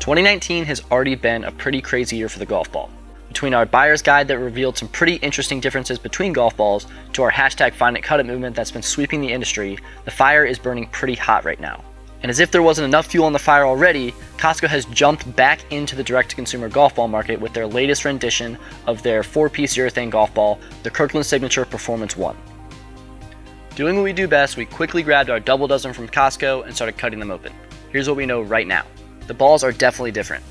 2019 has already been a pretty crazy year for the golf ball. Between our buyer's guide that revealed some pretty interesting differences between golf balls to our hashtag find it cut it movement that's been sweeping the industry, the fire is burning pretty hot right now. And as if there wasn't enough fuel on the fire already, Costco has jumped back into the direct-to-consumer golf ball market with their latest rendition of their four-piece urethane golf ball, the Kirkland Signature Performance 1. Doing what we do best, we quickly grabbed our double dozen from Costco and started cutting them open. Here's what we know right now. The balls are definitely different.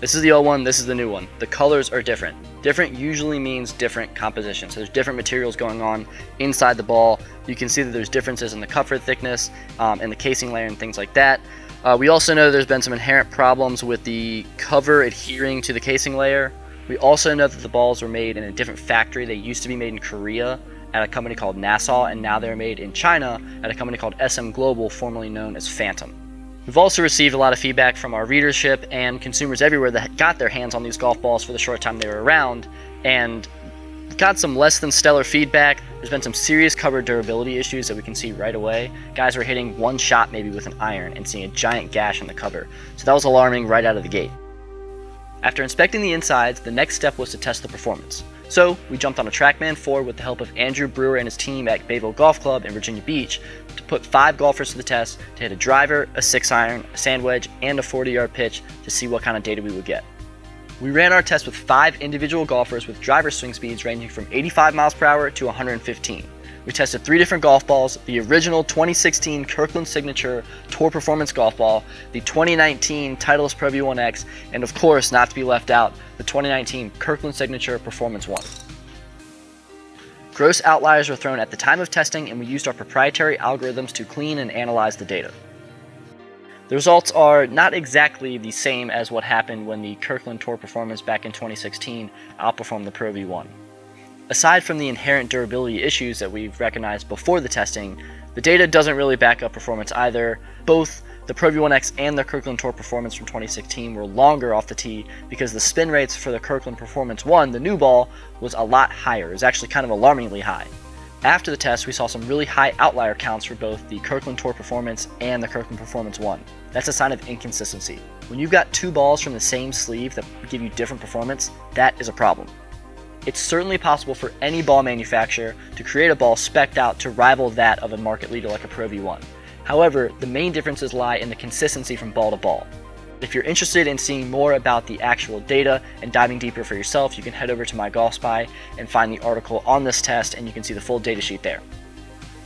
This is the old one, this is the new one. The colors are different. Different usually means different composition. So there's different materials going on inside the ball. You can see that there's differences in the cover thickness um, and the casing layer and things like that. Uh, we also know there's been some inherent problems with the cover adhering to the casing layer. We also know that the balls were made in a different factory. They used to be made in Korea at a company called Nassau, and now they're made in China at a company called SM Global, formerly known as Phantom. We've also received a lot of feedback from our readership and consumers everywhere that got their hands on these golf balls for the short time they were around, and got some less than stellar feedback. There's been some serious cover durability issues that we can see right away. Guys were hitting one shot maybe with an iron and seeing a giant gash in the cover, so that was alarming right out of the gate. After inspecting the insides, the next step was to test the performance. So we jumped on a TrackMan 4 with the help of Andrew Brewer and his team at Bayville Golf Club in Virginia Beach to put five golfers to the test to hit a driver, a 6 iron, a sand wedge, and a 40 yard pitch to see what kind of data we would get. We ran our test with five individual golfers with driver swing speeds ranging from 85 miles per hour to 115. We tested three different golf balls, the original 2016 Kirkland Signature Tour Performance Golf Ball, the 2019 Titleist Pro V1X, and of course, not to be left out, the 2019 Kirkland Signature Performance 1. Gross outliers were thrown at the time of testing and we used our proprietary algorithms to clean and analyze the data. The results are not exactly the same as what happened when the Kirkland Tour Performance back in 2016 outperformed the Pro V1. Aside from the inherent durability issues that we've recognized before the testing, the data doesn't really back up performance either. Both the Pro V1X and the Kirkland Tour Performance from 2016 were longer off the tee because the spin rates for the Kirkland Performance 1, the new ball, was a lot higher. It was actually kind of alarmingly high. After the test, we saw some really high outlier counts for both the Kirkland Tour Performance and the Kirkland Performance 1. That's a sign of inconsistency. When you've got two balls from the same sleeve that give you different performance, that is a problem. It's certainly possible for any ball manufacturer to create a ball specced out to rival that of a market leader like a Pro V1. However, the main differences lie in the consistency from ball to ball. If you're interested in seeing more about the actual data and diving deeper for yourself, you can head over to my Golf Spy and find the article on this test and you can see the full datasheet there.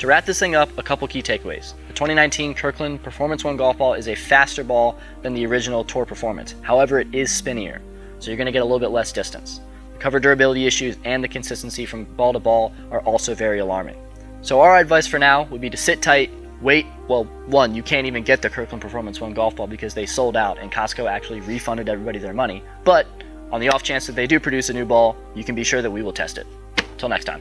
To wrap this thing up, a couple key takeaways. The 2019 Kirkland Performance 1 golf ball is a faster ball than the original Tour Performance. However, it is spinnier, so you're going to get a little bit less distance. Cover durability issues and the consistency from ball to ball are also very alarming. So our advice for now would be to sit tight, wait. Well, one, you can't even get the Kirkland Performance 1 golf ball because they sold out and Costco actually refunded everybody their money. But on the off chance that they do produce a new ball, you can be sure that we will test it. Till next time.